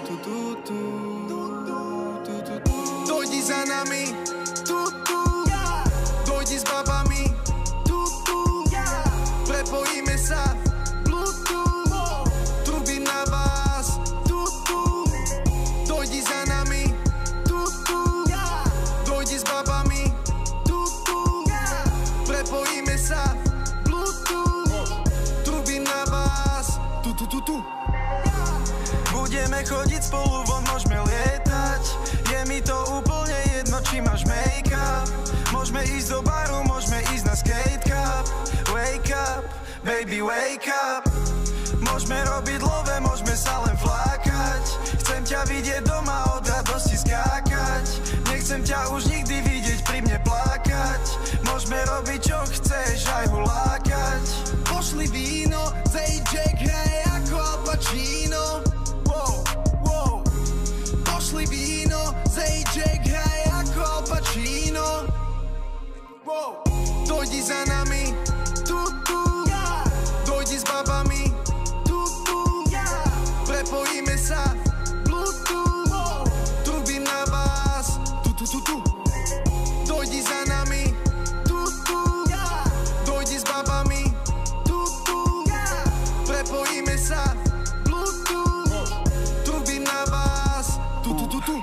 tu, tu, tu, tu, tu. Dojdi za nami, tu, tu, dojdi s babami, tu, tu, prepojíme sa, Bluetooth, truby na vás, tu, tu, dojdi za nami, tu, tu, dojdi s babami, tu, tu, prepojíme sa, tu, tu, tu, tu. Budeme chodiť spolu von, môžeme lietať. Je mi to úplne jedno, či máš make-up. Môžeme ísť do baru, môžeme ísť na skate cup Wake up, baby wake up. Môžeme robiť love, môžeme sa len flákať. Chcem ťa vidieť doma, od radosti skákať. Nechcem ťa už nikdy vidieť pri mne plakať. Môžeme robiť čo tu, tu, Dojdi za nami, tu, tu. Dojdi s babami, tu, tu. Prepojíme sa, Bluetooth Truby na vás, tu, tu, tu, tu.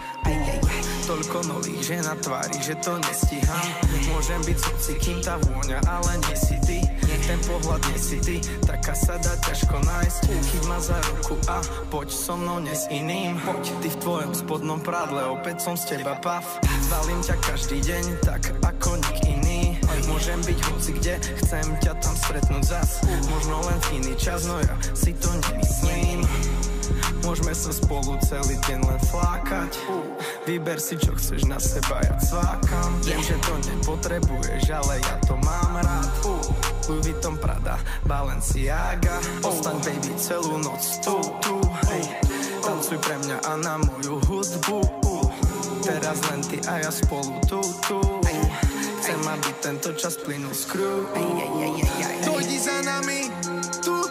Toľko nových žien na tvári, že to nestíham. Môžem byť sudci, kým tá vôňa, ale nie si ty Ten pohľad nie si ty, taká sa dá ťažko nájsť. Chyť ma za ruku a poď so mnou, nie s iným. Poď, ty v tvojom spodnom prádle, opäť som z teba pav Valím ťa každý deň, tak ako nik iný. Môžem byť hoci kde, chcem ťa tam stretnúť zas. Možno len v iný čas, no ja si to nemyslím. Môžeme sa spolu celý deň len flákať. Vyber si čo chceš na seba, ja cvákam. Viem, že to nepotrebuješ, ale ja to mám rád Louis Vuitton Prada, Balenciaga. Ostaň baby celú noc tu, tu, hej. Tancuj pre mňa a na moju hudbu. Teraz len ty a ja spolu tu, tu Chcem, aby tento čas plynul z Dojdi za nami, tu